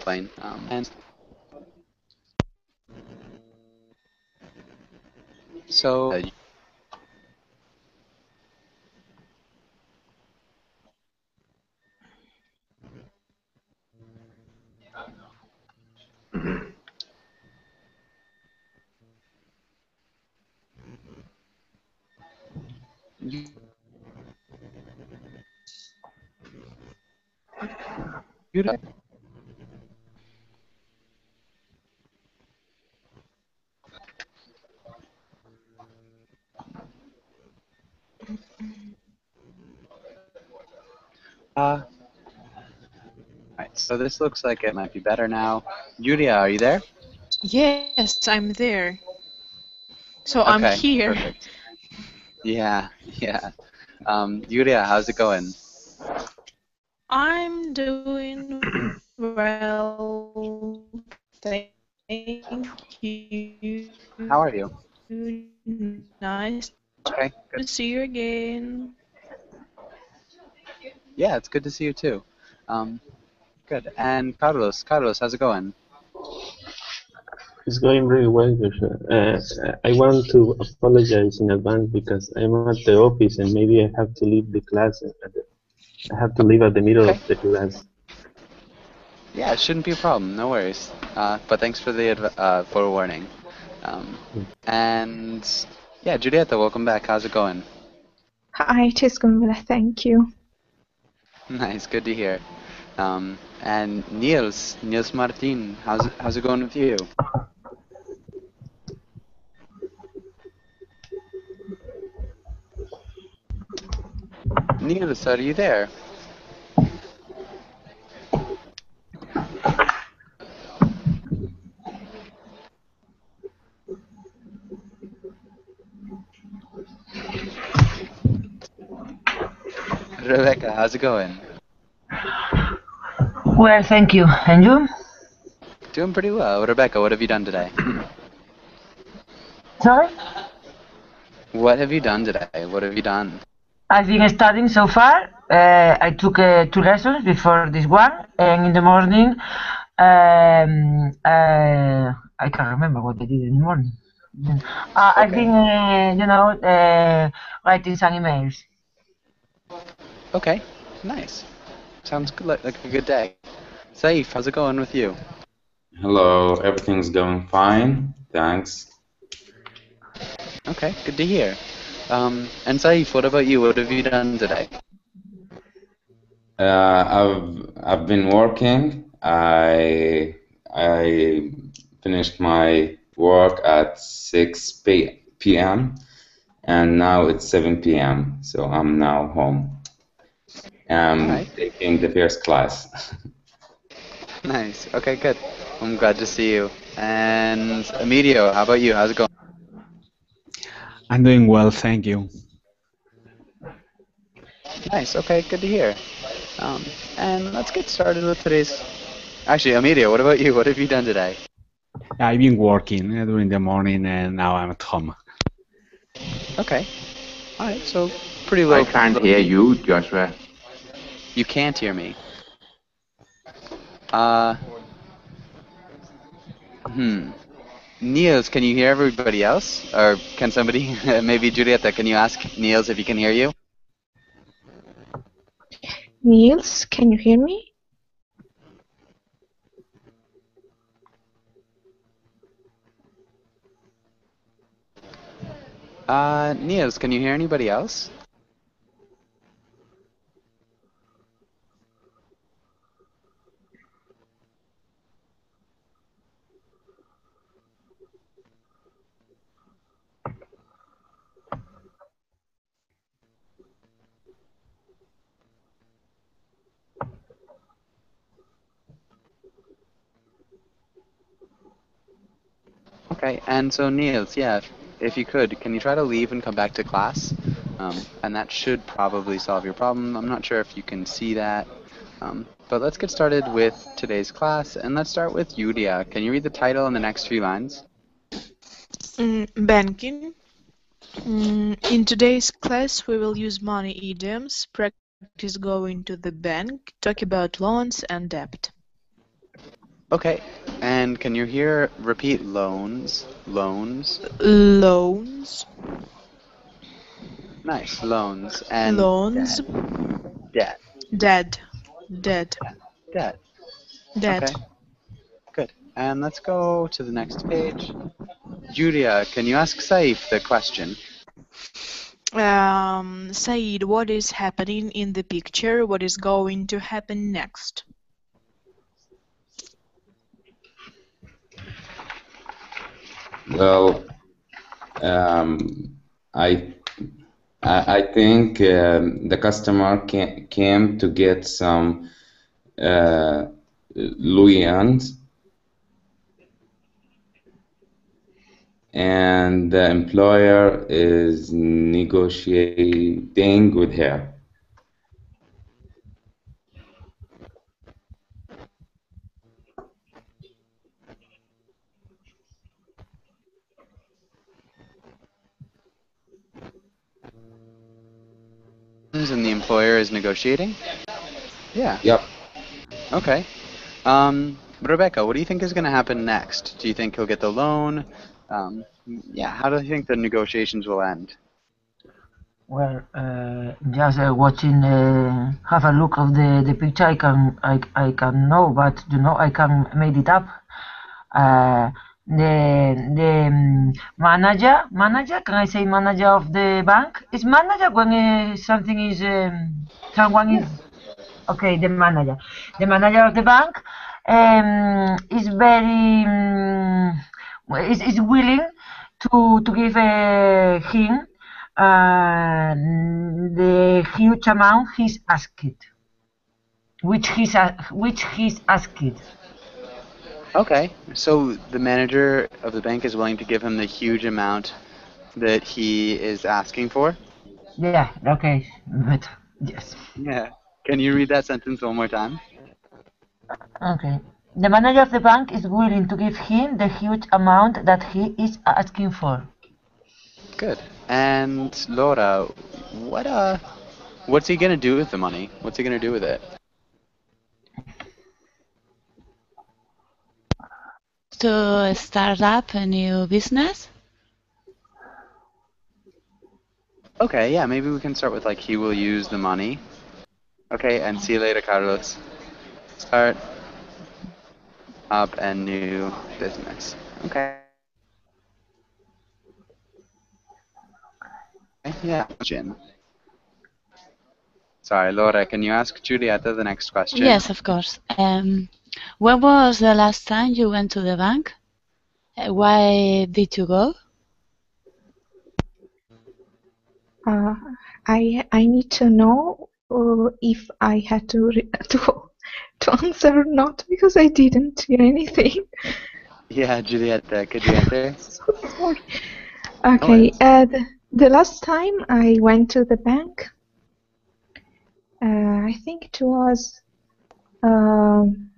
complain. Um, and so uh, you Uh, Alright, so this looks like it might be better now. Julia, are you there? Yes, I'm there. So I'm Okay, here. perfect. Yeah, yeah. Um, Julia, how's it going? How are you? Nice Okay, Good to see you again. Yeah, it's good to see you too. Um, good. And Carlos, Carlos, how's it going? It's going really well, Joshua. Uh, I want to apologize in advance because I'm at the office and maybe I have to leave the class. The, I have to leave at the middle of the class. Yeah, it shouldn't be a problem. No worries. Uh, but thanks for the adv- uh, forewarning. Um, and yeah, Julieta, welcome back. How's it going? Hi, it is going well, thank you. Nice, good to hear. Um, and Niels, Niels Martin, how's how's it going with you? Niels, are you there? Rebecca, how's it going? Well, thank you. And you? Doing pretty well. Rebecca, what have you done today? Sorry? What have you done today? What have you done? I've been studying so far. Uh, I took uh, two lessons before this one, and in the morning, um, uh, I can't remember what I did in the morning. Uh, I've been, uh, you know, uh, writing some emails. Okay, nice. Sounds good, like, like a good day. Saif, how's it going with you? Hello, everything's going fine. Thanks. Okay, good to hear. Um, and Saif, what about you? What have you done today? Uh, I've I've been working. I I finished my work at 6 p- p.m. and now it's 7 p.m. So I'm now home. I'm Alright. taking the first class. Nice. Okay, good. I'm glad to see you. And Emilio, how about you? How's it going? I'm doing well, thank you. Nice. Okay, good to hear. Um, and let's get started with today's. Actually, Emilio, what about you? What have you done today? I've been working uh, during the morning and now I'm at home. Okay. All right. So pretty low. I can't hear you, Joshua. You can't hear me. Uh. Hmm. Niels, can you hear everybody else? Or can somebody, maybe Julieta, can you ask Niels if he can hear you? Niels, can you hear me? Uh, Niels, can you hear anybody else? Okay, and so Niels, yeah, if, you could, can you try to leave and come back to class? Um, and that should probably solve your problem. I'm not sure if you can see that. Um, but let's get started with today's class, and let's start with Yulia. Can you read the title and the next few lines? Mm, banking. Mm, in today's class, we will use money idioms, practice going to the bank, talk about loans and debt. Okay. And can you hear repeat loans? Loans. Loans, Nice. Loans and loans, debt. debt, debt, Debt. debt. Okay. Good. And let's go to the next page. Julia, can you ask Saif the question? Um, Said, what is happening in the picture? What is going to happen next? Well, um, I I think um, the customer ca- came to get some uh, Luyans, and the employer is negotiating with her. And the employer is negotiating? Yeah. Yep. Okay. Um, Rebecca, what do you think is going to happen next? Do you think he'll get the loan? Um, yeah, how do you think the negotiations will end? Well, uh, just uh, watching, uh, have a look of the, the picture, I can I, I can know, but you know I can made it up. Uh, the the um, manager manager? Can I say manager of the bank? Is manager when uh, something is um, someone is? Okay the manager. The manager of the bank um, is very um, is, is willing to to give uh, him uh, the huge amount he's asked, which he's a- which he's asked. Okay, so the manager of the bank is willing to give him the huge amount that he is asking for? Yeah, okay, but yes, Yeah. Can you read that sentence one more time? okay. The manager of the bank is willing to give him the huge amount that he is asking for. Good. And Laura, what uh what's he gonna do with the money? What's he gonna do with it? To start up a new business. Okay, yeah, maybe we can start with like he will use the money. Okay, and see you later, Carlos. Start up a new business. Okay. Yeah, Jim. Sorry, Laura, can you ask Julieta the next question? Yes, of course. Um, when was the last time you went to the bank? Uh, Why did you go? Uh, I I need to know uh, if I had to re- to to answer or not because I didn't hear anything. Yeah, Julieta, could you answer? so sorry. Okay. Uh, the, the last time I went to the bank, uh, I think it was um,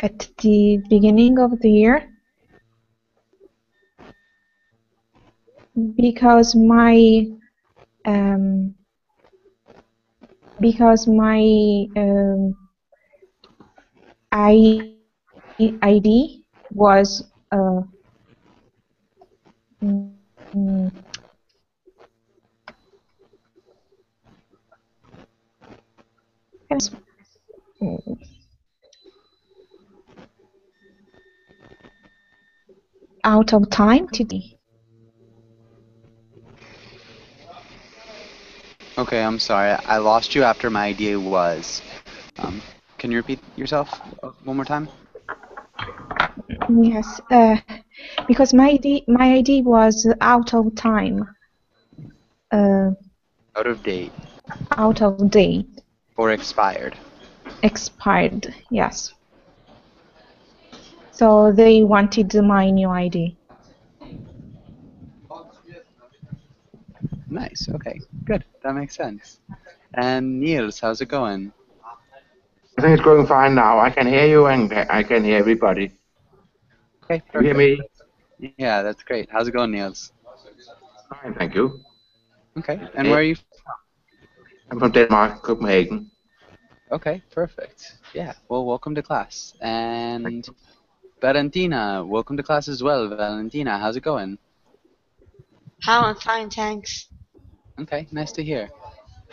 at the beginning of the year. Because my um, because my um, I, ID was uh, mm, mm, out of time today. Okay, I'm sorry. I lost you after my idea was. Um, can you repeat yourself uh, one more time? Yes, uh, because my idea, my ID was out of time, uh, Out of date out of date, or expired? expired. Yes. So they wanted my new ID. Nice. Okay. Good. That makes sense. And Niels, how's it going? I think it's going fine now. I can hear you and I can hear everybody. Okay. You hear me? Yeah, that's great. How's it going, Niels? Fine, thank you. Okay. And where are you? From? I'm from Denmark, Copenhagen. Okay, perfect. Yeah. Well, welcome to class. And Valentina, welcome to class as well. Valentina, how's it going? How I'm fine, thanks. Okay, nice to hear.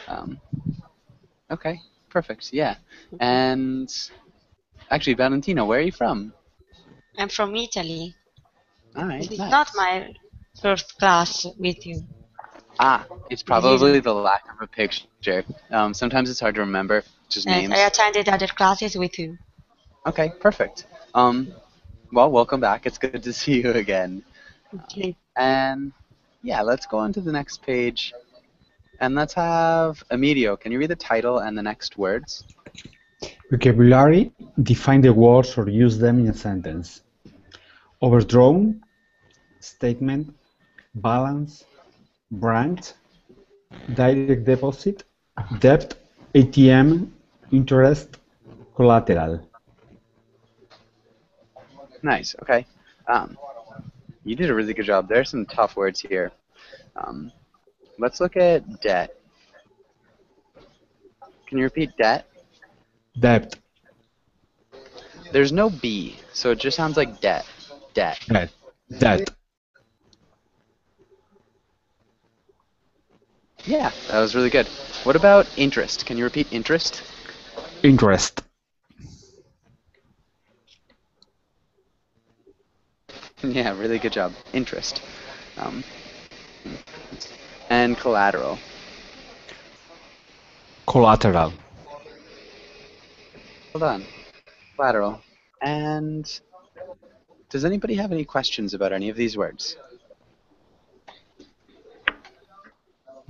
Um, okay, perfect. Yeah. And actually, Valentina, where are you from? I'm from Italy. All right. Is nice. not my first class with you. Ah, it's probably the lack of a picture. Um, sometimes it's hard to remember just Yes, names. I attended other classes with you. Okay, perfect. Um, well, welcome back. It's good to see you again. Okay. And yeah, let's go on to the next page. And let's have Emilio. Can you read the title and the next words? Vocabulary, define the words or use them in a sentence. Overdrawn, statement, balance, branch, direct deposit, debt, ATM, interest, collateral. Nice. Okay. Um, you did a really good job. There's some tough words here. Um, let's look at debt. Can you repeat debt? Debt, There's no B, so it just sounds like debt. Debt. debt, debt, Yeah, that was really good. What about interest? Can you repeat interest? interest, Yeah, really good job. Interest. Um, and collateral. collateral. Hold on. Collateral. And does anybody have any questions about any of these words?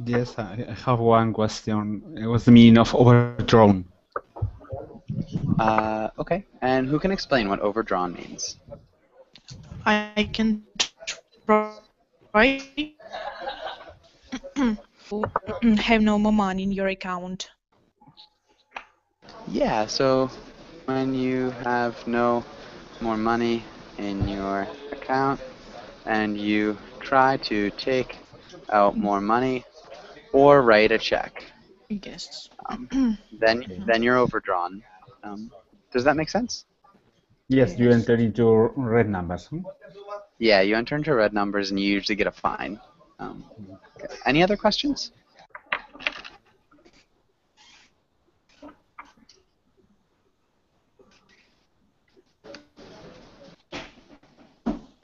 Yes, I have one question. What's the meaning of overdrawn? Uh, okay. And who can explain what overdrawn means? I can try. Have no more money in your account. Yeah, so when you have no more money in your account and you try to take out more money or write a check, Yes. um, then then you're overdrawn. Um, does that make sense? Yes, you enter into red numbers. hmm? Yeah, you enter into red numbers and you usually get a fine. Um, okay. Any other questions?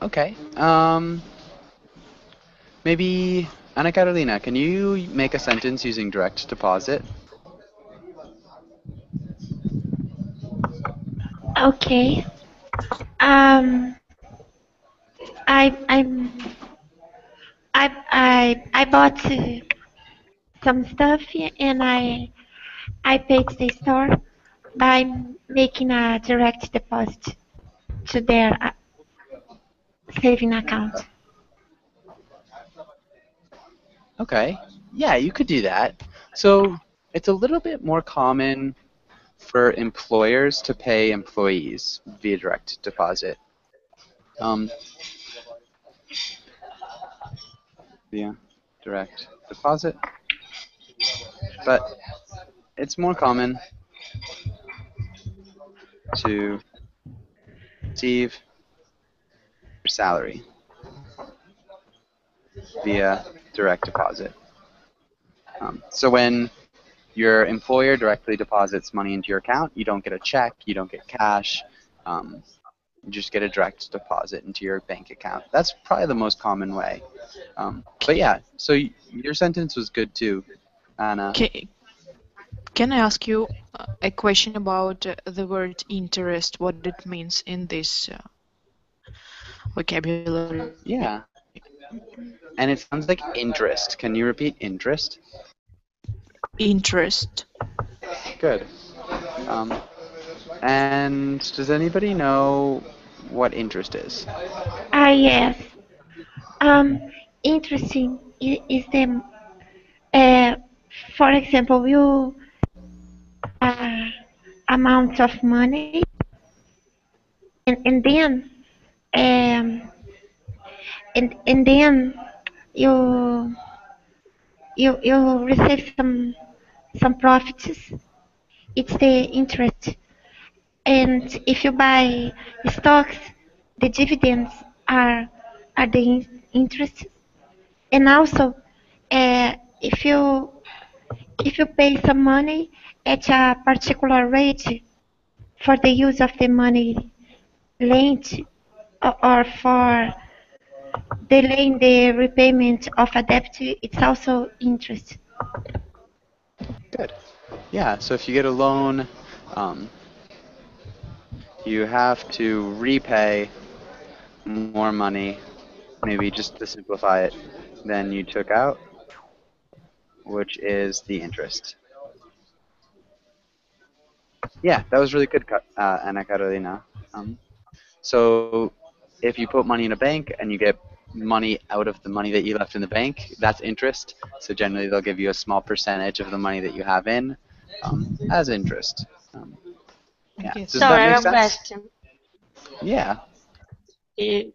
Okay. Um, maybe Ana Carolina, can you make a sentence using direct deposit? Okay. Um, I I'm I I I bought uh, some stuff and I I paid the store by making a direct deposit to their uh, saving account. Okay. Yeah, you could do that. So it's a little bit more common for employers to pay employees via direct deposit. Um, via direct deposit. But it's more common to receive your salary via direct deposit. Um, so when your employer directly deposits money into your account, you don't get a check, you don't get cash, um, you just get a direct deposit into your bank account. That's probably the most common way. Um, but yeah, so y- your sentence was good too, Anna. Can, can I ask you uh, a question about uh, the word interest? What it means in this uh, vocabulary? Yeah. And it sounds like interest. Can you repeat interest? Interest. Good. Um, and does anybody know what interest is? Ah yes. Um, interesting i- is the uh, for example you uh, amount of money and, and then um, and and then you you you receive some some profits. It's the interest. And if you buy stocks, the dividends are are the interest. And also, uh, if you if you pay some money at a particular rate for the use of the money lent or, or for delaying the repayment of a debt, it's also interest. Good. Yeah, so if you get a loan, um, you have to repay more money, maybe just to simplify it, than you took out, which is the interest. Yeah, that was really good, uh, Ana Carolina. Um, so if you put money in a bank and you get money out of the money that you left in the bank, that's interest. So generally they'll give you a small percentage of the money that you have in um, as interest. Um, yeah. Okay, Does Sorry, I have a question. Yeah. Uh,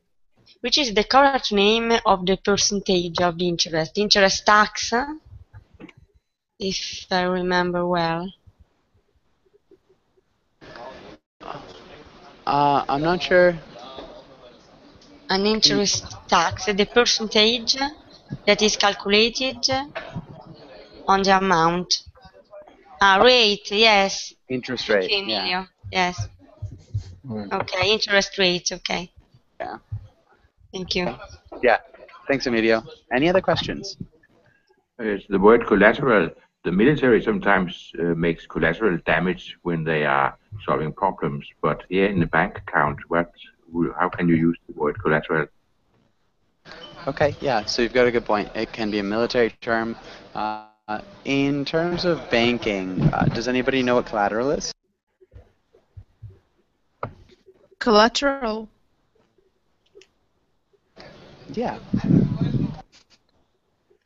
which is the correct name of the percentage of the interest? Interest tax, if I remember well. Uh, I'm not sure. An interest tax, the percentage that is calculated on the amount. Ah, rate, yes. Interest rate. Okay, Yeah. Emilio. Yes. Okay, interest rate, okay. Yeah. Thank you. Yeah. Thanks, Emilio. Any other questions? Yes, the word collateral. The military sometimes uh, makes collateral damage when they are solving problems, but here in the bank account, what? How can you use the word collateral? Okay, yeah, so you've got a good point. It can be a military term. Uh, in terms of banking, uh, does anybody know what collateral is? Collateral. Yeah.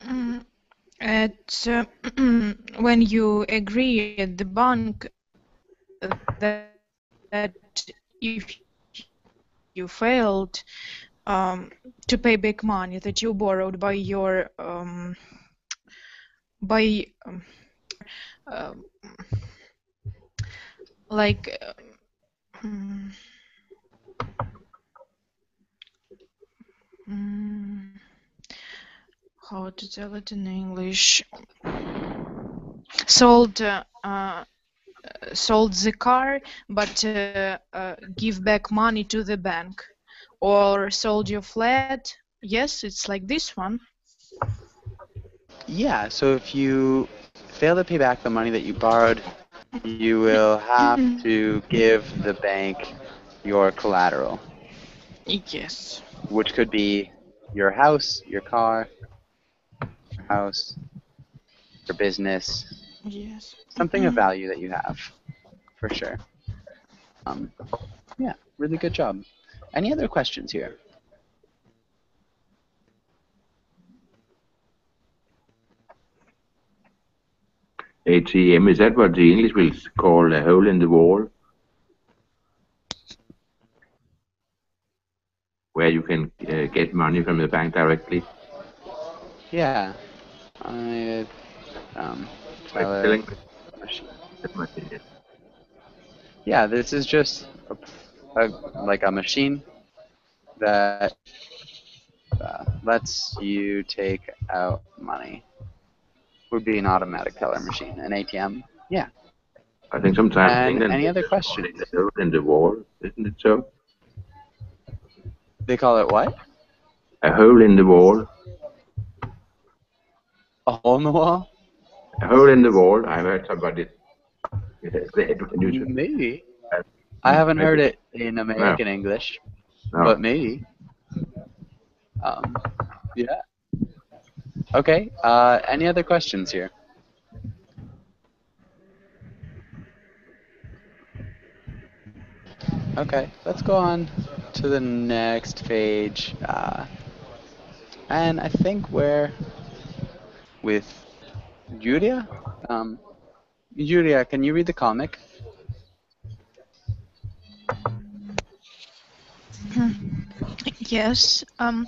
Mm, It's uh, when you agree at the bank that, that if you failed um, to pay back money that you borrowed by your um, by um, um, like um, mm, how to tell it in English? Sold uh, uh, sold the car, but uh, uh, give back money to the bank, or sold your flat. Yes, it's like this one. Yeah, so if you fail to pay back the money that you borrowed, you will have to give the bank your collateral, Yes. which could be your house, your car, your house, your business, Yes. something of value that you have, for sure. Um, yeah, really good job. Any other questions here? ATM, is that what the English will call a hole in the wall? Where you can uh, get money from the bank directly? Yeah. I, um, Teller filling? machine. Yeah, this is just a, a, like a machine that uh, lets you take out money. Would be an automatic teller machine, an ATM. Yeah. I think sometimes And England any other questions? a hole in the wall, isn't it so? They call it what? A hole in the wall. A hole in the wall? A hole in the wall. I heard somebody say it when you Maybe. I haven't heard it in American English, No. but maybe. Um, yeah. Okay. Uh, any other questions here? Okay, let's go on to the next page. Uh, and I think we're with Julia. Um, Julia, can you read the comic? Yes. Um,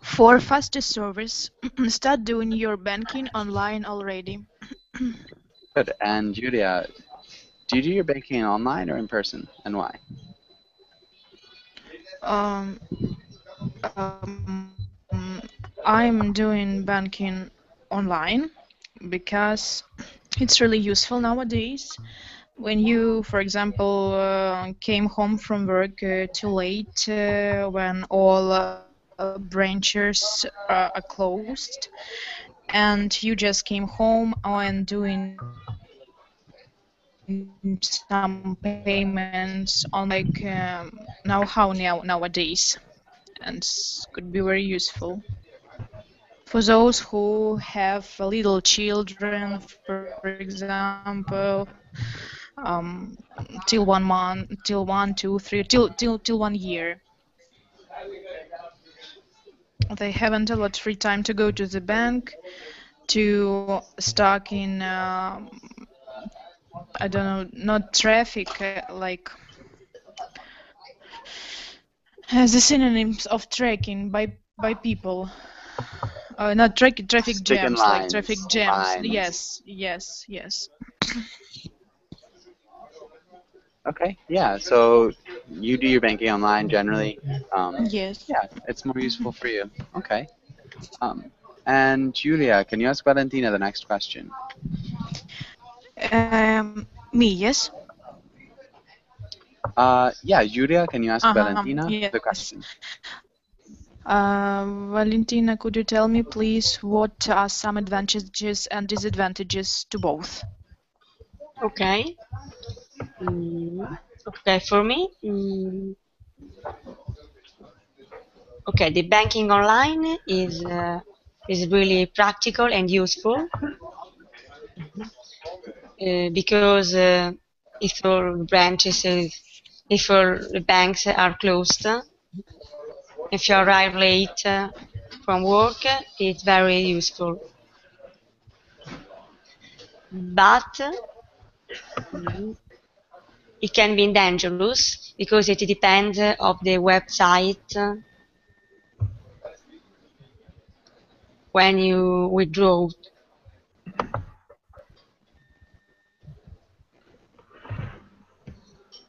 for faster service, start doing your banking online already. Good. And Julia, do you do your banking online or in person, and why? Um, um, I'm doing banking online because it's really useful nowadays. When you, for example, uh, came home from work uh, too late, uh, when all uh, branches uh, are closed, and you just came home and doing some payments on like um, now how now nowadays and could be very useful for those who have little children for example um, till one month till one two three till till till one year they haven't a lot free time to go to the bank to stock in um, I don't know, not traffic, uh, like uh, the synonyms of tracking by by people. Uh, not track, traffic Stick in jams, like traffic jams. lines. Yes, yes, yes. Okay. Yeah. So you do your banking online generally. Um, Yes. yeah, it's more useful for you. Okay. Um, and Julia, can you ask Valentina the next question? Um, me, yes. Uh, yeah, Julia, can you ask Uh-huh, Valentina yes. the question? Uh, Valentina, could you tell me, please, what are some advantages and disadvantages to both? Okay. Mm, okay, for me. Mm, okay, the banking online is uh, is really practical and useful uh, because uh, if your branches, uh, if your banks are closed, if you arrive late uh, from work, it's very useful. But mm, it can be dangerous because it depends of the website when you withdraw.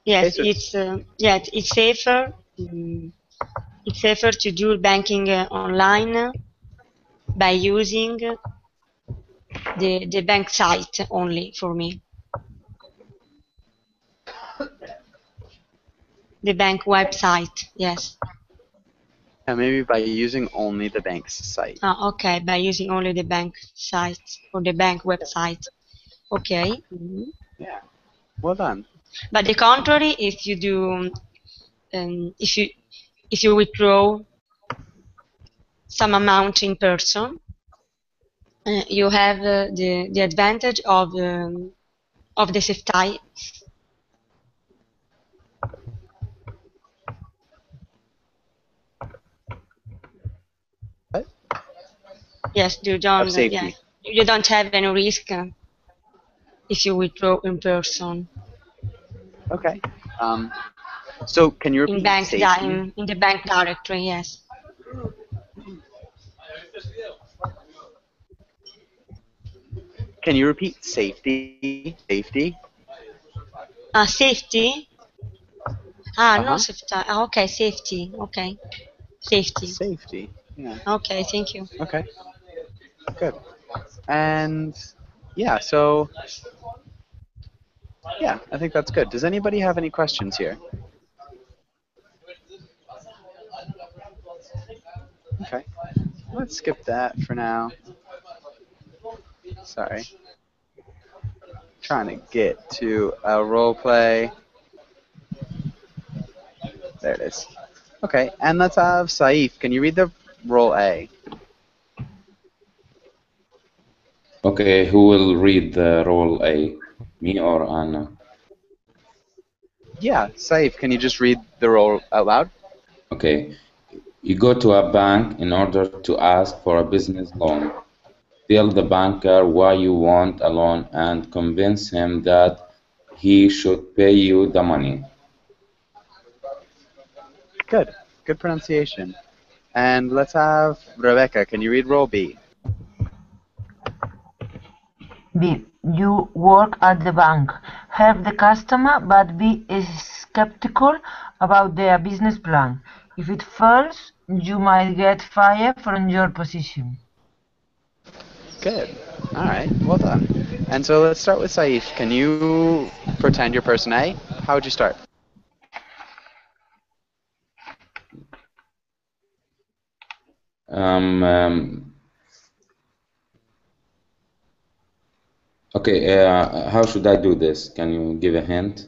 Yes, it's uh, yeah, it's safer. mm, It's safer to do banking uh, online by using the the bank site only for me. The bank website, yes. Yeah, maybe by using only the bank's site. Ah, okay, by using only the bank site or the bank website. Okay. mhm. Yeah. Well done. But the contrary, if you do, um, if you if you withdraw some amount in person, uh, you have uh, the the advantage of um, of the safety. What? Yes, you don't. Yeah, you don't have any risk uh, if you withdraw in person Okay. Um, so can you in repeat bank safety? di- in, in the bank directory. Yes. Can you repeat safety? Safety? Ah, safety. Ah, Uh-huh. no safety. Ah, okay, safety. Okay, safety. Safety. Yeah. Okay, thank you. Okay. Good. And yeah, so yeah, I think that's good. Does anybody have any questions here? Okay. Let's skip that for now. Sorry. Trying to get to a role play. There it is. Okay, and let's have Saif. Can you read the role A? Okay, who will read the role A? Me or Anna? Yeah, Saif, can you just read the role out loud? Okay. You go to a bank in order to ask for a business loan. Tell the banker why you want a loan and convince him that he should pay you the money. Good. Good pronunciation. And let's have Rebecca. Can you read roll B? B. You work at the bank. Help the customer, but be skeptical about their business plan. If it falls, you might get fired from your position. Good. All right. Well done. And so let's start with Saif. Can you pretend you're person A? How would you start? Um, um, okay, uh, how should I do this? Can you give a hint?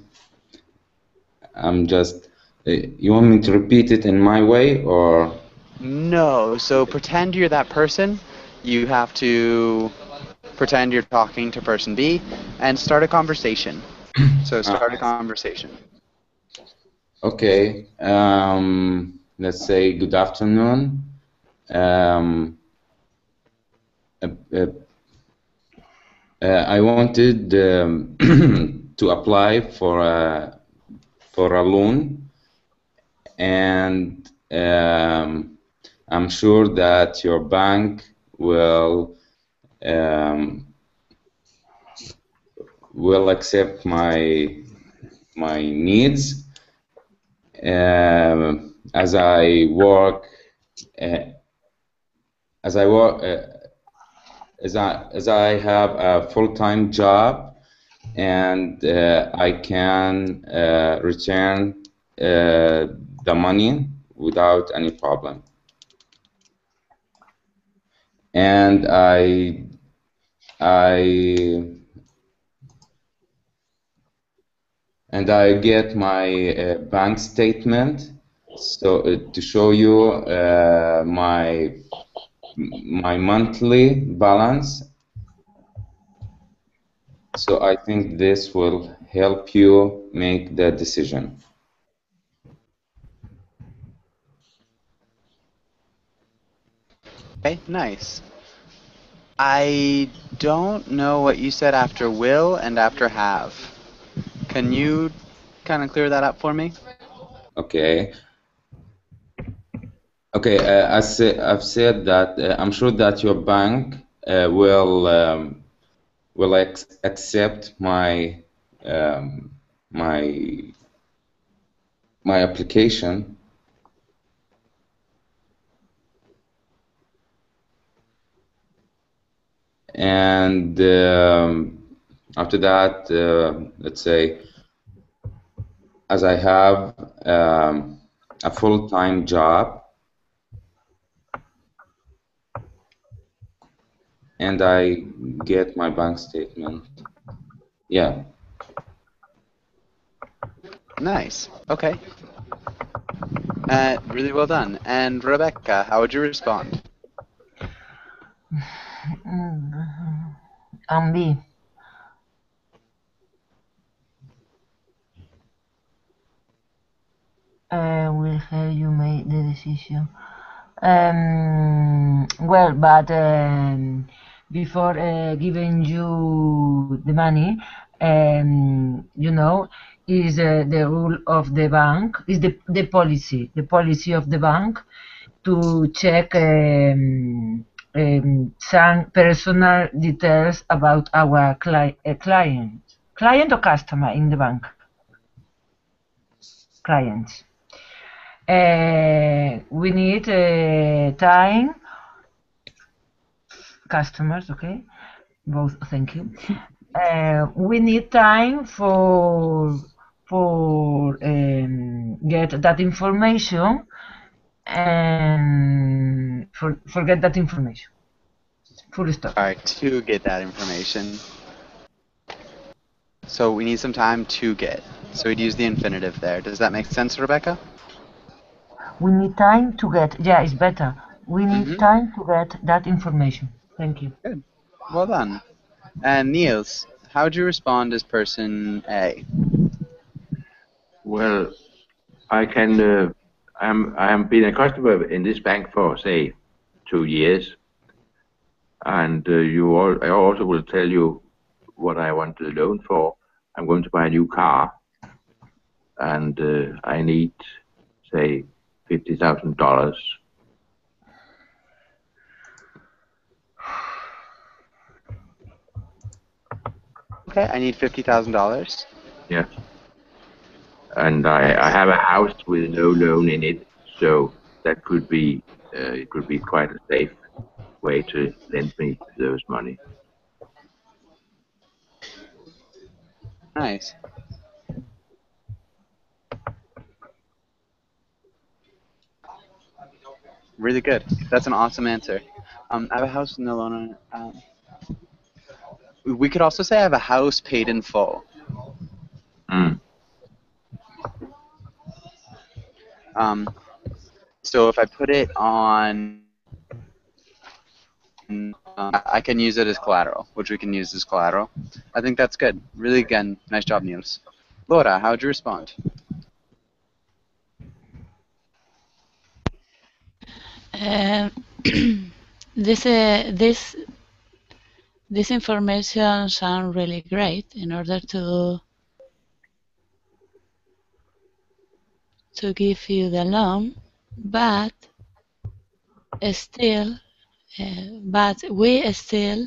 I'm just. Uh, you want me to repeat it in my way, or? No. So pretend you're that person. You have to pretend you're talking to person B and start a conversation. So start a conversation. Okay. Um, let's say good afternoon. Um, uh, uh, uh, I wanted um, to apply for a for a loan, and um, I'm sure that your bank will um, will accept my my needs. Um, as I work uh, as I work uh, as I as I have a full-time job and uh, I can uh, return uh, the money without any problem. And I I and I get my uh, bank statement so uh, to show you uh, my my monthly balance. So I think this will help you make the decision Okay, nice. I don't know what you said after will and after have. Can you kind of clear that up for me? Okay. Okay, uh, I say, I've said that uh, I'm sure that your bank uh, will um, will accept my um, my my application. And um, after that, uh, let's say, as I have um, a full-time job, and I get my bank statement. Yeah. Nice. Okay. Uh, really well done. And Rebecca, how would you respond? And B. Uh, will help you make the decision. Um, well, but um, before uh, giving you the money, um, you know, is uh, the rule of the bank, is the, the policy, the policy of the bank to check um, um, some personal details about our cli uh, client, client or customer in the bank, clients. Uh, we need uh, time. Customers okay. Both thank you. Uh, we need time for for um, get that information and for forget that information full stop All right, to get that information. So we need some time to get. So we'd use the infinitive there. Does that make sense, Rebecca? we need time to get yeah it's better we need Mhm. time to get that information thank you Good. Well done. And Niels, how would you respond as person A? Well, I can. Uh, I'm I'm been a customer in this bank for say two years, and uh, you all, I also will tell you what I want the loan for. I'm going to buy a new car, and uh, I need say fifty thousand dollars. Okay, I need fifty thousand dollars. Yes. Yeah. And I, I have a house with no loan in it, so that could be uh, it could be quite a safe way to lend me those money. Nice. Really good. That's an awesome answer. Um, I have a house with no loan on it. Um, we could also say I have a house paid in full. Mm. Um, so if I put it on, um, I can use it as collateral, which we can use as collateral. I think that's good. Really, again, nice job, Niels. Laura, how'd you respond? Uh, this uh, this this information sounds really great in order to to give you the loan, but still, uh, but we still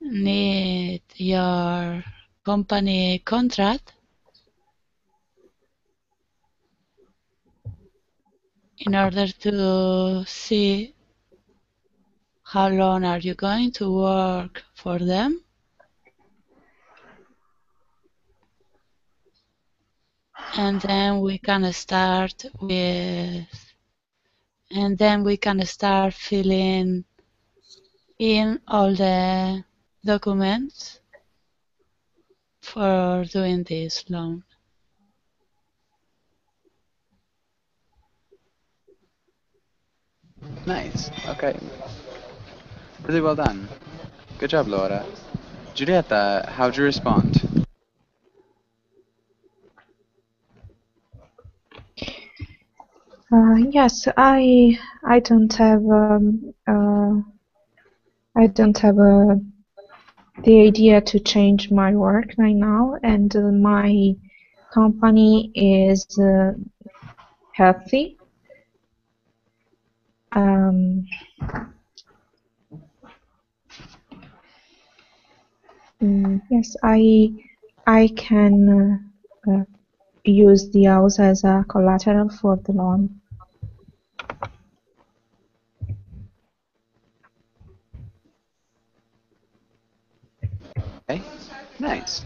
need your company contract in order to see how long are you going to work for them and then we can start with and then we can start filling in all the documents for doing this loan. Nice. Okay. Really well done. Good job, Laura. Giulietta, how'd you respond? Uh, yes, I I don't have um, uh, I don't have uh, the idea to change my work right now, and uh, my company is uh, healthy. Um, mm, yes, I I can use the house as a collateral for the loan. Okay. Nice.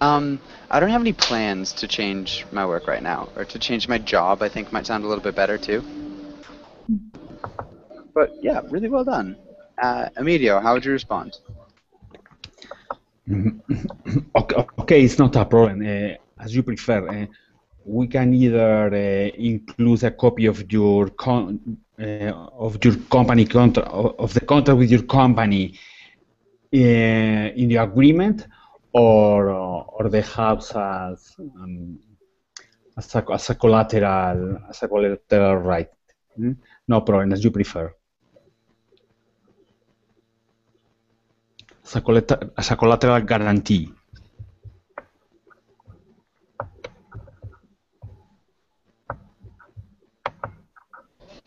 Um, I don't have any plans to change my work right now, or to change my job. I think might sound a little bit better too. But yeah, really well done. Uh, Emilio, how would you respond? Okay, okay, it's not a problem. Uh, as you prefer. Uh, we can either uh, include a copy of your uh, of your company contract of the contract with your company in the agreement, or or the house as um, as, a, as a collateral as a collateral right. Mm? No problem, as you prefer. As a, collateral, as a collateral guarantee.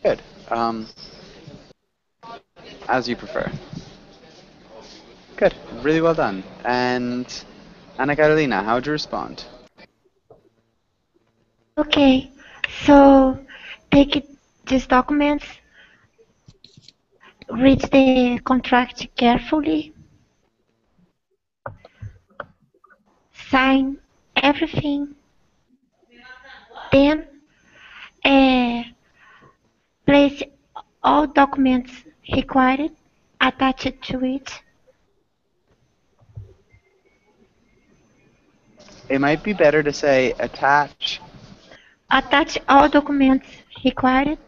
Good. Um, as you prefer. Good. Really well done. And Anna Carolina, how would you respond? Okay, so take it, these documents, read the contract carefully, sign everything, then uh, place all documents required attached to it. It might be better to say attach Attach all documents required,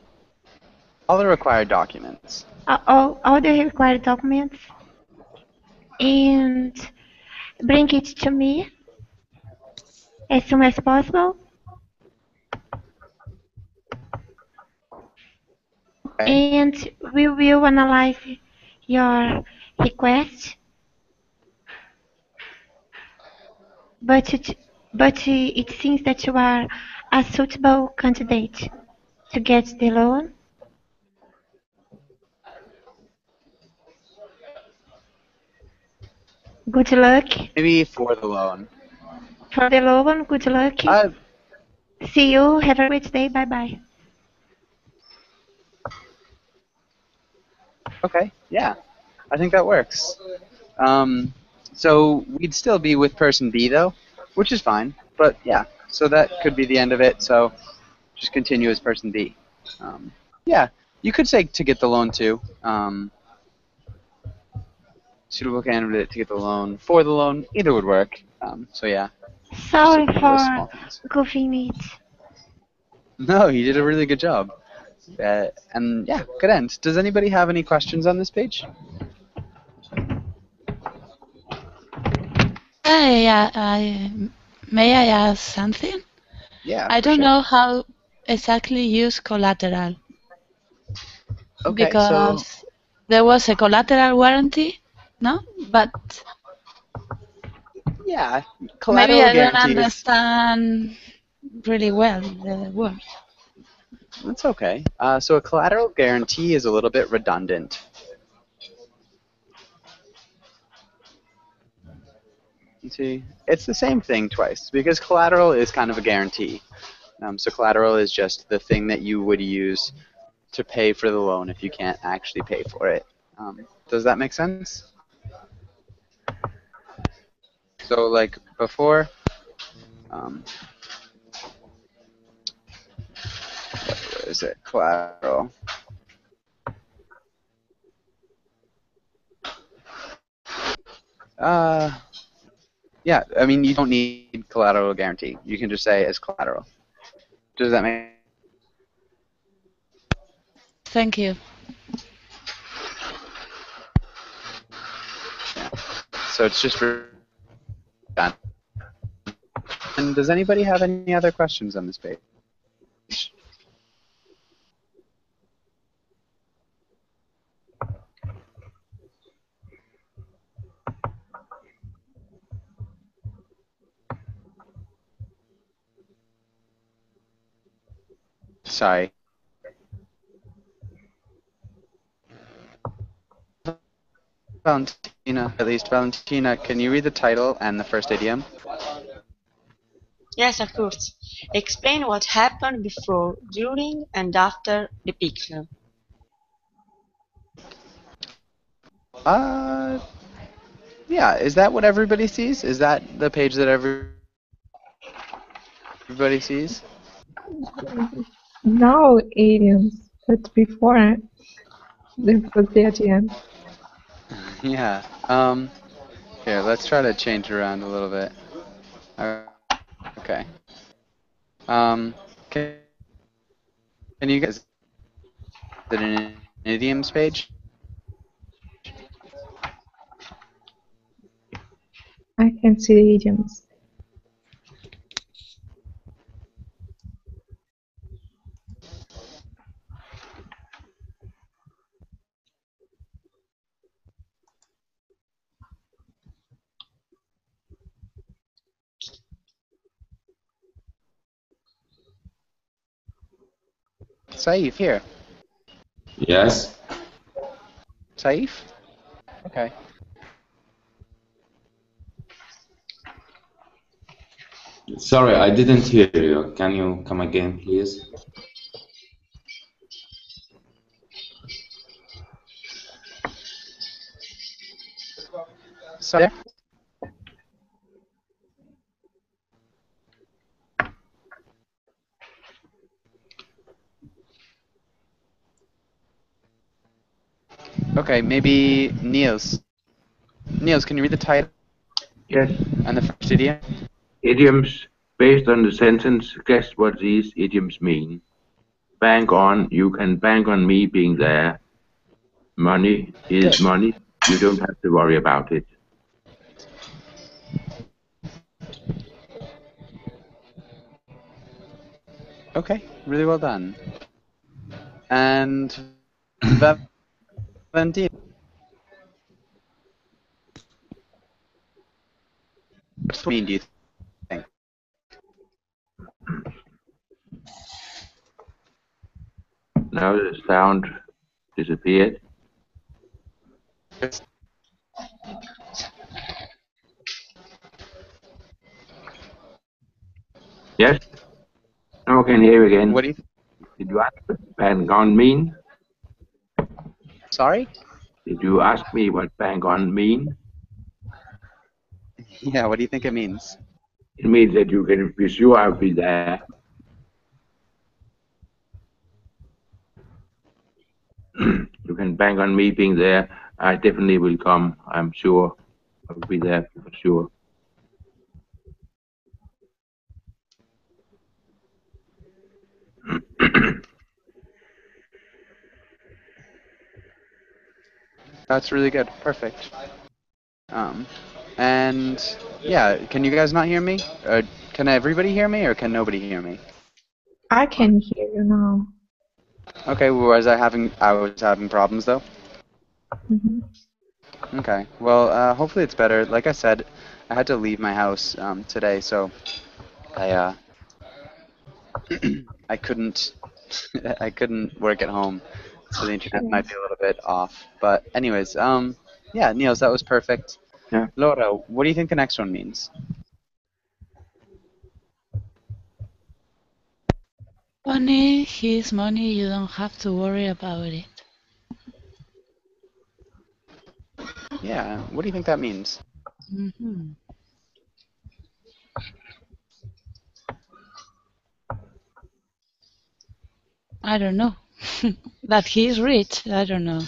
all the required documents. uh, all, all the required documents, and bring it to me as soon as possible. And we will analyze your request. But it, but it seems that you are a suitable candidate to get the loan. Good luck Maybe for the loan. for the loan. Good luck. Uh, See you. Have a great day. Bye bye. Okay, yeah, I think that works. Um, so we'd still be with person B though, which is fine. But yeah, so that could be the end of it. So just continue as person B. Um, yeah, you could say to get the loan too. Um, suitable candidate to get the loan for the loan. Either would work. Um, so yeah. Sorry Just a couple of small for goofing it. No, you did a really good job. Uh, and yeah, good end. Does anybody have any questions on this page? Uh, I, may I ask something? Yeah. I don't sure. know how exactly use collateral Okay, because so there was a collateral warranty, no? But yeah, collateral maybe I don't understand really well the word. That's okay. Uh, so a collateral guarantee is a little bit redundant. See, it's the same thing twice because collateral is kind of a guarantee. Um, so collateral is just the thing that you would use to pay for the loan if you can't actually pay for it. Um, does that make sense? So like before, um, what is it? Collateral. Uh, yeah, I mean, you don't need collateral guarantee. You can just say as collateral. Does that make Thank you. So it's just for done. And does anybody have any other questions on this page? Sorry. Valentina, at least Valentina, can you read the title and the first idiom? Yes, of course. Explain what happened before, during, and after the picture. Uh, yeah. Is that what everybody sees? Is that the page that every everybody sees? Now aliens, but before was the ATM. Yeah. Um. Here, let's try to change around a little bit. Uh, Okay. Um. Can, can you guys? Is an idioms page? I can see the idioms. Saif, here. Yes. Saif? Okay. Sorry, I didn't hear you. Can you come again, please? So Okay, maybe Niels. Niels, can you read the title Yes. and the first idiom? Idioms based on the sentence, guess what these idioms mean. Bank on, you can bank on me being there. Money is money. You don't have to worry about it. Okay, really well done. And Va- seventeen What's mean do you think? Now the sound disappeared. Yes. Now I can hear again. What is? Did what Pentagon mean? Sorry? Did you ask me what bang on mean? Yeah. What do you think it means? It means that you can be sure I'll be there. you can bank on me being there. I definitely will come. I'm sure I'll be there for sure. That's really good. Perfect. Um, and yeah, can you guys not hear me? Or can everybody hear me, or can nobody hear me? I can hear you now. Okay. well, Was I having? I was having problems though. hmm Okay. Well, uh, hopefully it's better. Like I said, I had to leave my house um, today, so I uh, I couldn't I couldn't work at home, so the internet might be a little bit off. But anyways, um, yeah, Niels, that was perfect. Yeah. Laura, what do you think the next one means? Money is money, you don't have to worry about it. Yeah. What do you think that means? Mm -hmm. I don't know. that he's rich, I don't know.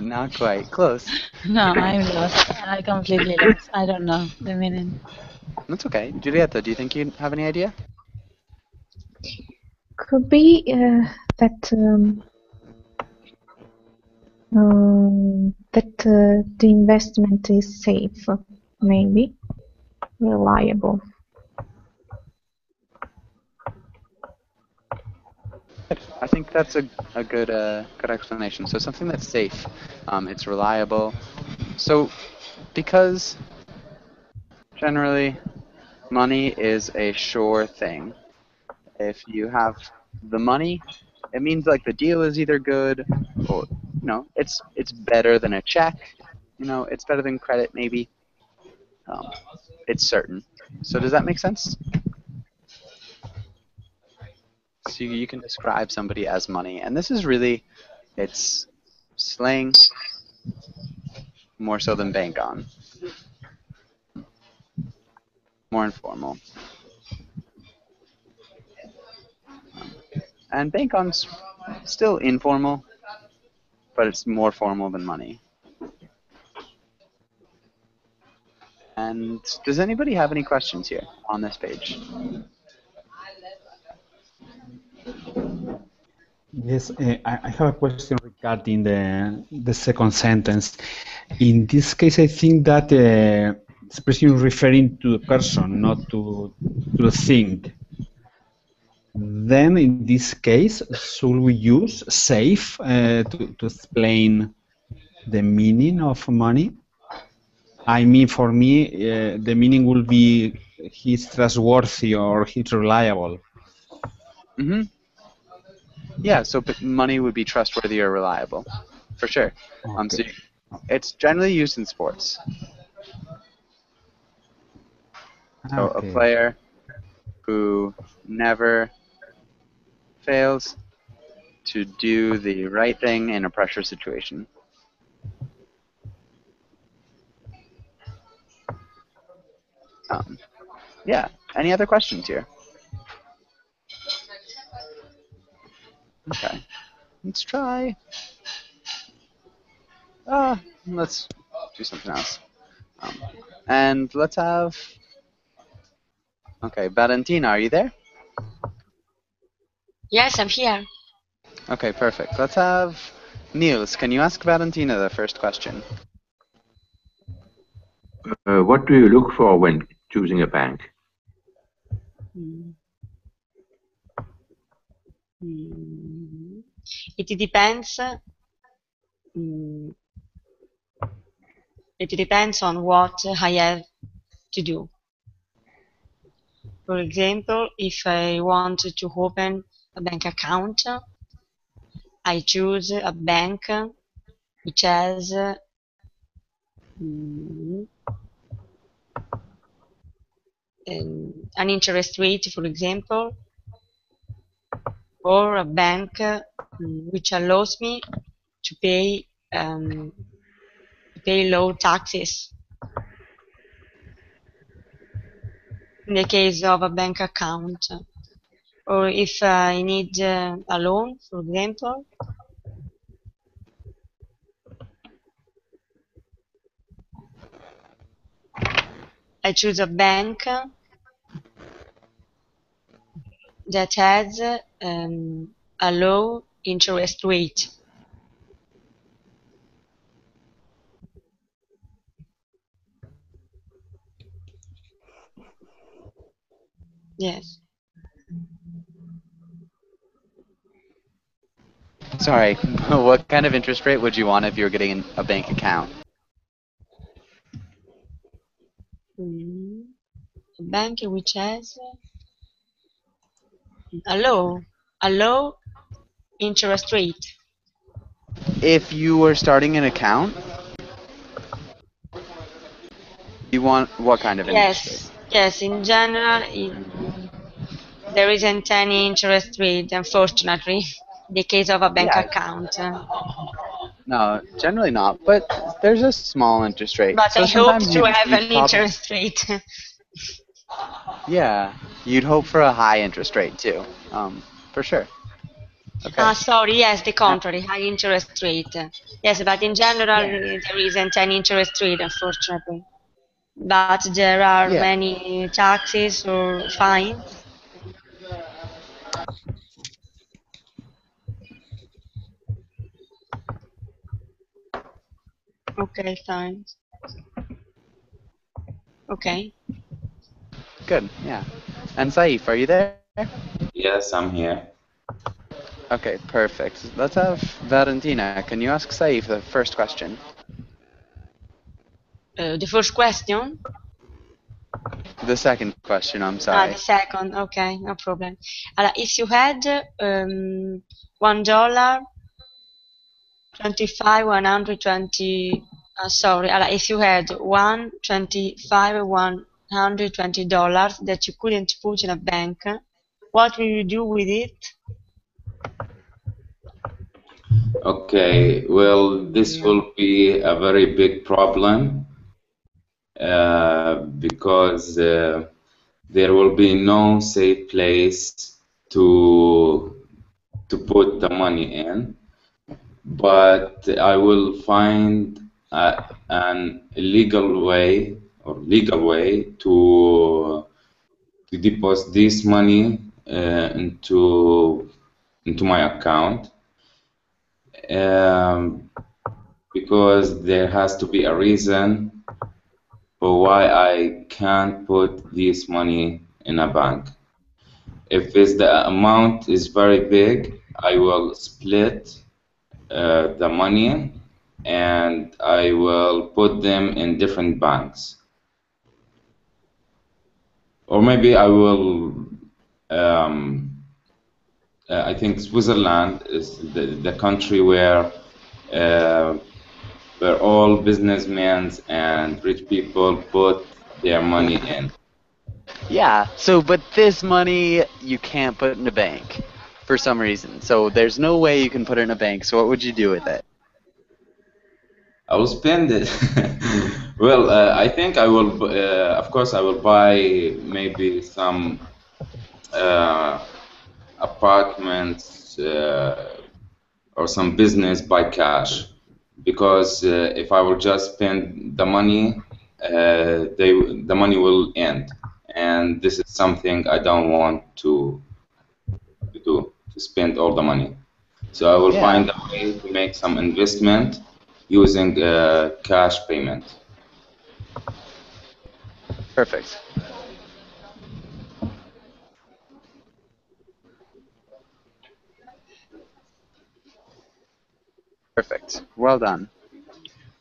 Not quite. Close. No, I'm lost. I completely lost. I don't know the meaning. That's okay. Julieta, do you think you have any idea? Could be uh, that um, um, that uh, the investment is safe, maybe reliable. I think that's a, a good uh, good explanation. So something that's safe, um, it's reliable. So because generally money is a sure thing. If you have the money, it means like the deal is either good or you know it's it's better than a check. You know it's better than credit maybe. Um, it's certain. So does that make sense? So you, can describe somebody as money, and this is really, it's slang more so than bank on. More informal. And bank on's still informal, but it's more formal than money. And does anybody have any questions here on this page? Yes, uh, I have a question regarding the the second sentence. In this case, I think that uh, expression is referring to the person, not to to the thing. Then, in this case, should we use safe uh, to to explain the meaning of money? I mean, for me, uh, the meaning will be he's trustworthy or he's reliable. hmm Yeah, so money would be trustworthy or reliable, for sure. Um, so you- it's generally used in sports. So a player who never fails to do the right thing in a pressure situation. Um, yeah. Any other questions here? Okay. Let's try. Uh, let's do something else. Um, and let's have. Okay, Valentina, are you there? Yes, I'm here. Okay, perfect. Let's have Niels. Can you ask Valentina the first question? Uh, what do you look for when choosing a bank? Mm. Mm. It depends. mm, It depends on what I have to do. For example, if I want to open a bank account, I choose a bank which has mm, um, an interest rate, for example, or a bank uh, which allows me to pay um, pay low taxes. In the case of a bank account, or if I need uh, a loan, for example, I choose a bank that has um, a low interest rate. Yes. Sorry, what kind of interest rate would you want if you were getting a bank account? Mm, a bank which has a low, a low interest rate. If you were starting an account, you want what kind of interest rate? Yes, yes. In general, in, there isn't any interest rate, unfortunately. In the case of a bank account, No, generally not, but there's a small interest rate. but so I hope to have an interest rate. Yeah, you'd hope for a high interest rate too, um, for sure. Okay. Ah, sorry. Yes, the contrary, high interest rate. Yes, but in general, there isn't any interest rate, unfortunately. But there are Yeah. many taxes or fines. Okay, fine. Okay. Good. Yeah. And Saif, are you there? Yes, I'm here. Okay, perfect. Let's have Valentina. Can you ask Saif the first question? Uh, the first question. The second question, I'm sorry. Ah, sorry. the second. Okay, no problem. Allora, if you had um, one dollar, twenty-five, one hundred twenty. Uh, sorry. Allora, if you had one twenty-five, one hundred twenty dollars that you couldn't put in a bank, what will you do with it? Okay, well, this will be a very big problem uh, because uh, there will be no safe place to to put the money in. But I will find uh, an illegal way or legal way to to deposit this money into into my account um, because there has to be a reason for why I can't put this money in a bank. If the amount is very big, I will split uh, the money and I will put them in different banks. Or maybe I will um, uh, I think Switzerland is the, the country where uh, where all businessmen and rich people put their money in. Yeah. So, but this money you can't put in a bank for some reason. So there's no way you can put it in a bank. So what would you do with it? I will spend it. well, uh, I think I will. Uh, of course, I will buy maybe some uh, apartments uh, or some business by cash, because uh, if I will just spend the money, uh, they the money will end, and this is something I don't want to to do to spend all the money. So I will Yeah. find a way to make some investment using uh, cash payment. Perfect. Perfect. Well done.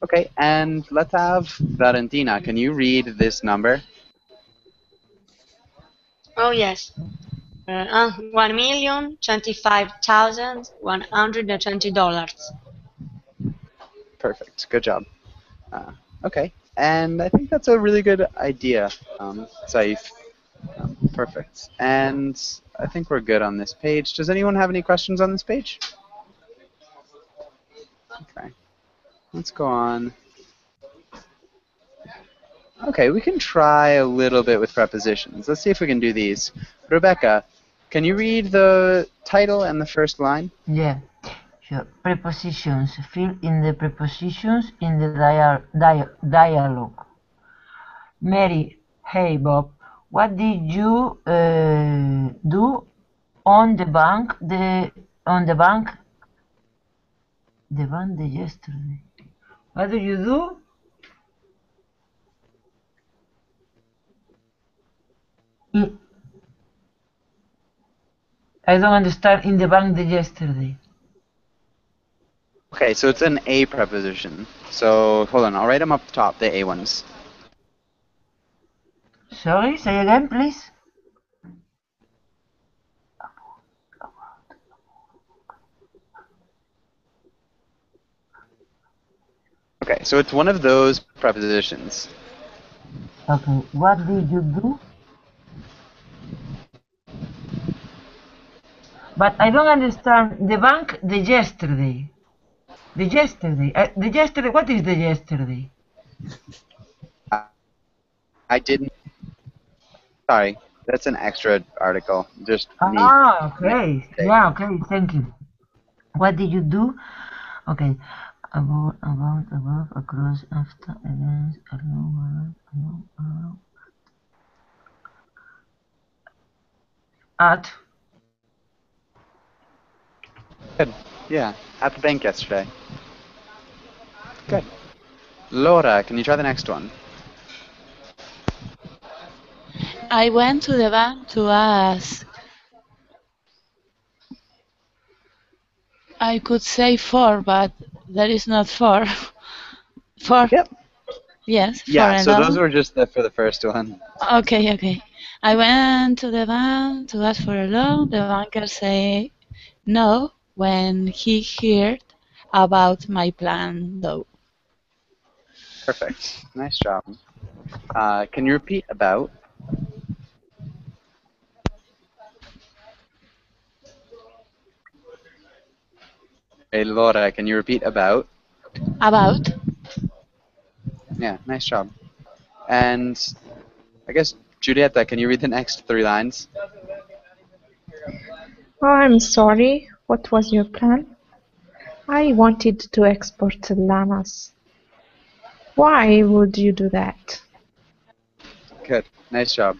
Okay, and let's have Valentina. Can you read this number? Oh yes. Uh, uh, one million twenty-five thousand one hundred and twenty dollars. Perfect. Good job. Uh, okay, and I think that's a really good idea, um, Saif. Perfect. And I think we're good on this page. Does anyone have any questions on this page? Okay. Let's go on. Okay, we can try a little bit with prepositions. Let's see if we can do these. Rebecca, can you read the title and the first line? Yeah. Sure. Prepositions. Fill in the prepositions in the dia- dia- dialogue. Mary, hey Bob, what did you uh, do on the bank the on the bank the the yesterday? What do you do? In, I don't understand in the the yesterday. Okay, so it's an A preposition. So hold on, I'll write them up top, the A ones. Sorry, say again, please. Okay, so it's one of those prepositions. Okay, what did you do? But I don't understand the bank the yesterday. The yesterday. Uh, the yesterday. What is the yesterday? I didn't. Sorry, that's an extra article. Just me. Ah, okay. Yeah, okay. Thank you. What did you do? Okay. About, about, above, across, after, against, along, along, along. At. Good. Yeah, at the bank yesterday. Good. Laura, can you try the next one? I went to the bank to ask. I could say four, but there is not four. four. Yep. Yes. Yeah, four so those were just the, for the first one. Okay, okay. I went to the bank to ask for a loan. The banker said no when he heard about my plan, though. Perfect. Nice job. Uh, can you repeat about? Hey, Laura, can you repeat about? About? Yeah, nice job. And I guess, Julieta, can you read the next three lines? Oh, I'm sorry. What was your plan? I wanted to export llamas. Why would you do that? Good. Nice job.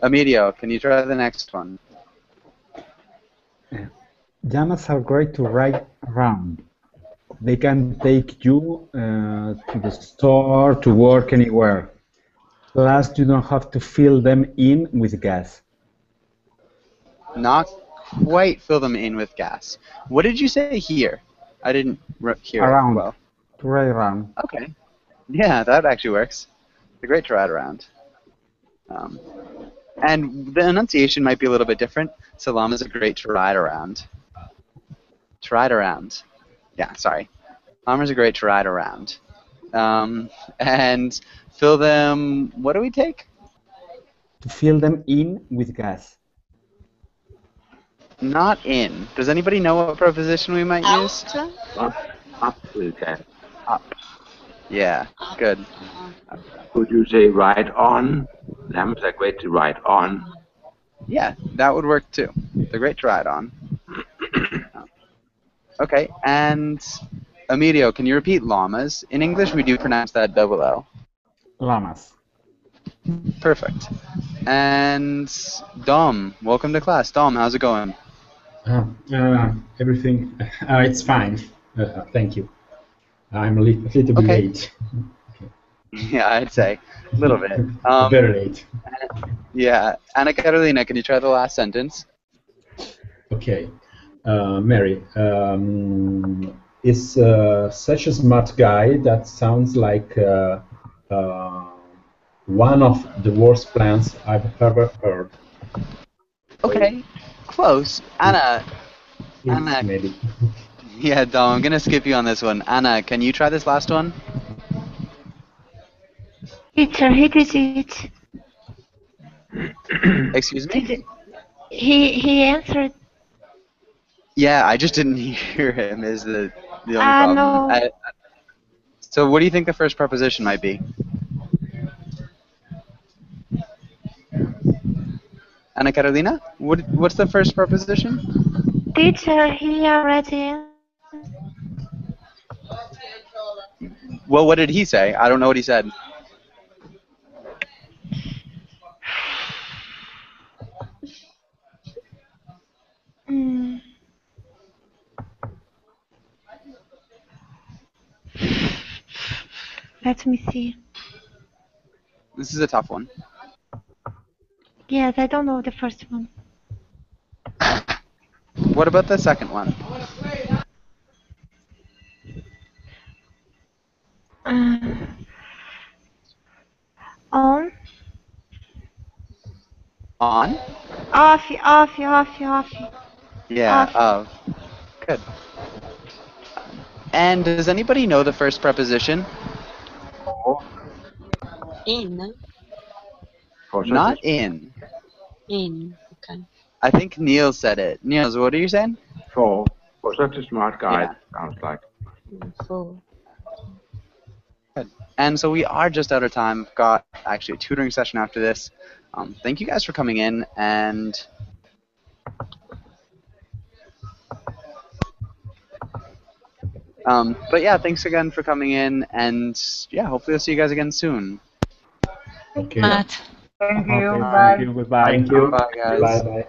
Emilio, can you try the next one? Llamas are great to ride around. They can take you uh, to the store, to work anywhere. Plus, you don't have to fill them in with gas. Not quite fill them in with gas. What did you say here? I didn't hear Around. well. To ride around. Okay. Yeah, that actually works. They're great to ride around. Um, and the enunciation might be a little bit different. So llamas are great to ride around. To ride around. Yeah, sorry. Llamas are great to ride around. Um, and fill them. What do we take? To fill them in with gas. Not in. Does anybody know what preposition we might use? Up, up with gas. Up. Yeah, good. Could you say ride on? Lambs are great to ride on. Yeah, that would work too. They're great to ride on. okay, and Emilio, can you repeat llamas? In English, we do pronounce that double L. Llamas. Perfect. And Dom, welcome to class. Dom, how's it going? Uh, uh, everything, uh, it's fine. Uh, thank you. I'm a, li- a little bit Okay. late. Yeah, I'd say a little bit. Um, Very late. Yeah, Anna Carolina, can you try the last sentence? Okay. Uh, Mary, um, is uh, such a smart guy that sounds like uh, uh, one of the worst plans I've ever heard. Okay, close. Anna, It's Anna. maybe. yeah, Dom, I'm gonna skip you on this one. Anna, can you try this last one? Teacher, who did it? Excuse me? He he answered? Yeah, I just didn't hear him. Is the the only Ah, problem. no. I- so, what do you think the first preposition might be? Ana Carolina, what what's the first preposition? Teacher, he already. Well, what did he say? I don't know what he said. Mm. Let me see. This is a tough one. Yes, I don't know the first one. What about the second one? Uh, on, On? off, off, off, off. Yeah, Off. of. Good. And does anybody know the first preposition? In. Not in. In. Okay. I think Neil said it. Niels, what are you saying? For for such a smart guy, sounds like. For. Good. And so we are just out of time. Got actually a tutoring session after this. Um, thank you guys for coming in and um, but yeah, thanks again for coming in and yeah, hopefully I'll see you guys again soon. Okay. Matt. Thank you. Okay, Bye. thank you. Goodbye. Thank you. Bye guys. Bye bye.